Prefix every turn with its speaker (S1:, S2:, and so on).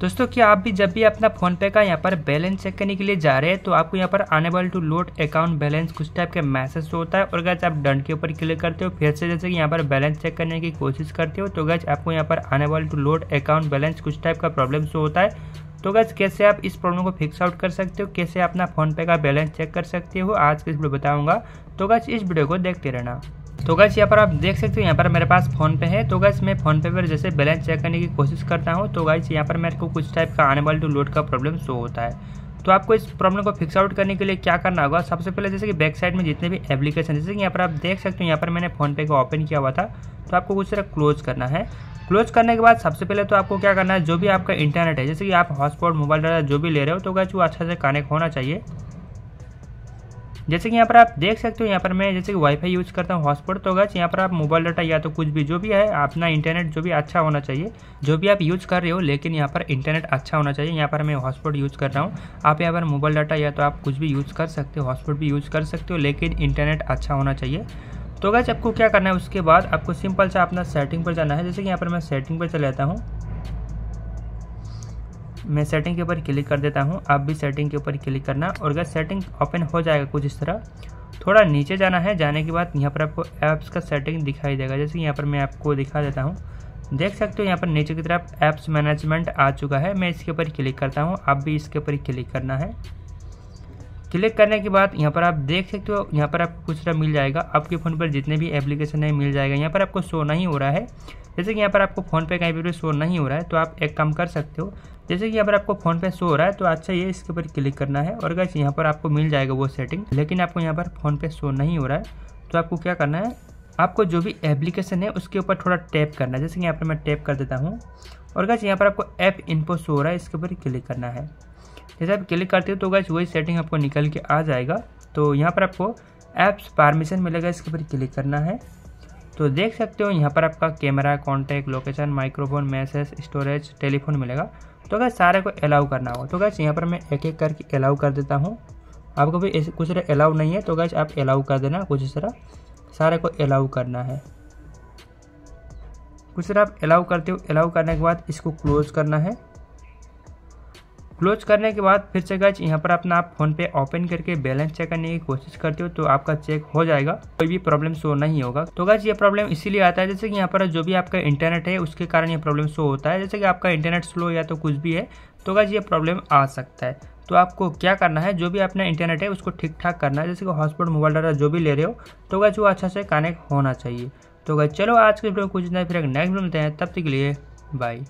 S1: दोस्तों, क्या आप भी जब भी अपना फ़ोन पे का यहाँ पर बैलेंस चेक करने के लिए जा रहे हैं तो आपको यहाँ पर unable to load account balance कुछ टाइप का मैसेज होता है। और गैस आप डन के ऊपर क्लिक करते हो, फिर से जैसे कि यहाँ पर बैलेंस चेक करने की कोशिश करते हो तो गैस आपको यहाँ पर unable to load account balance कुछ टाइप का प्रॉब्लम शो होता है। तो गैस कैसे आप इस प्रॉब्लम को फिक्स आउट कर सकते हो? कैसे अपना फ़ोन पे का बैलेंस चेक कर सकते हो? आज के इस वीडियो बताऊँगा। तो गैस इस वीडियो को देखते रहना। तो गैस यहाँ पर आप देख सकते हो, यहाँ पर मेरे पास फ़ोन पे है। तो गैस मैं फ़ोन पे पर जैसे बैलेंस चेक करने की कोशिश करता हूँ तो गैस यहाँ पर मेरे को कुछ टाइप का आने वाले टू लोड का प्रॉब्लम शो होता है। तो आपको इस प्रॉब्लम को फिक्स आउट करने के लिए क्या करना होगा? सबसे पहले जैसे कि बैक साइड में जितने भी एप्लीकेशन जैसे कि यहाँ पर आप देख सकते हो, यहाँ पर मैंने फोनपे को ओपन किया हुआ था। तो आपको कुछ तरह क्लोज करना है। क्लोज करने के बाद सबसे पहले तो आपको क्या करना है? जो भी आपका इंटरनेट है, जैसे कि आप हॉटस्पॉट मोबाइल डाटा जो भी ले रहे हो तो गैस वो अच्छा से कनेक्ट होना चाहिए। जैसे कि यहाँ पर आप देख सकते हो, यहाँ पर मैं जैसे कि वाईफाई यूज़ करता हूँ हॉटस्पॉट तो गैस यहाँ पर आप मोबाइल डाटा या तो कुछ भी, जो भी है, अपना इंटरनेट जो भी अच्छा होना चाहिए, जो भी आप यूज़ कर रहे हो, लेकिन यहाँ पर इंटरनेट अच्छा होना चाहिए। यहाँ पर मैं हॉटस्पॉट यूज़ कर रहा हूँ। आप यहाँ पर मोबाइल डाटा या तो आप कुछ भी यूज़ कर सकते हो हॉटस्पॉट भी यूज़ कर सकते हो, लेकिन इंटरनेट अच्छा होना चाहिए। तो गैस आपको क्या करना है, उसके बाद आपको सिंपल सा अपना सेटिंग पर जाना है। जैसे कि यहाँ पर मैं सेटिंग पर चले जाता हूँ। मैं सेटिंग के ऊपर क्लिक कर देता हूँ। आप भी सेटिंग के ऊपर क्लिक करना। और अगर सेटिंग ओपन हो जाएगा कुछ इस तरह, थोड़ा नीचे जाना है। जाने के बाद यहाँ पर आपको ऐप्स का सेटिंग दिखाई देगा। जैसे यहाँ पर मैं आपको दिखा देता हूँ। देख सकते हो यहाँ पर नीचे की तरफ़ ऐप्स मैनेजमेंट आ चुका है। मैं इसके ऊपर क्लिक करता हूँ। आप भी इसके ऊपर क्लिक करना है। क्लिक करने के बाद यहाँ पर आप देख सकते हो, यहाँ पर आपको कुछ मिल जाएगा। आपके फ़ोन पर जितने भी एप्लीकेशन है, मिल जाएगा। यहाँ पर आपको शो नहीं हो रहा है। जैसे कि यहाँ पर आपको फ़ोन पे कहीं पर शो नहीं हो रहा है तो आप एक काम कर सकते हो। जैसे कि यहाँ पर आपको फ़ोन पे शो हो रहा है तो अच्छा ये इसके ऊपर क्लिक करना है और अगर यहाँ पर आपको मिल जाएगा वो सेटिंग लेकिन आपको यहाँ पर फ़ोन पे शो नहीं हो रहा है तो आपको क्या करना है, आपको जो भी एप्लीकेशन है, उसके ऊपर थोड़ा टैप करना है। जैसे कि यहाँ पर मैं टैप कर देता हूँ और गैस यहाँ पर आपको ऐप इनपो शो हो रहा है, इसके ऊपर क्लिक करना है। जैसे आप क्लिक करते हो तो गैस वही सेटिंग आपको निकल के आ जाएगा। तो यहाँ पर आपको ऐप्स परमिशन मिलेगा, इसके ऊपर क्लिक करना है। तो देख सकते हो यहाँ पर आपका camera contact location microphone message storage telephone मिलेगा। तो अगर सारे को अलाउ करना होगा। तो गैस यहाँ पर मैं एक एक करके अलाउ कर देता हूँ। आपको भी कुछ तरह अलाउ नहीं है तो गैस आप अलाउ कर देना कुछ इस तरह। सारे को अलाउ करना है। कुछ तरह आप अलाउ करते हो अलाउ करने के बाद इसको क्लोज करना है। क्लोज करने के बाद फिर से गज यहाँ पर अपना आप फ़ोन पे ओपन करके बैलेंस चेक करने की कोशिश करते हो तो आपका चेक हो जाएगा। कोई भी प्रॉब्लम शो नहीं होगा। तो गज ये प्रॉब्लम इसीलिए आता है, जैसे कि यहाँ पर जो भी आपका इंटरनेट है, उसके कारण ये प्रॉब्लम शो होता है। जैसे कि आपका इंटरनेट स्लो या तो कुछ भी है तो गज ये प्रॉब्लम आ सकता है। तो आपको क्या करना है, जो भी अपना इंटरनेट है, उसको ठीक ठाक करना है। जैसे कि हॉटस्पॉट मोबाइल डाटा जो भी ले रहे हो तो गज वो अच्छा से कनेक्ट होना चाहिए। तो गज चलो आज के वीडियो कुछ नहीं, फिर नेक्स्ट वीडियो मिलते हैं। तब तक के लिए बाय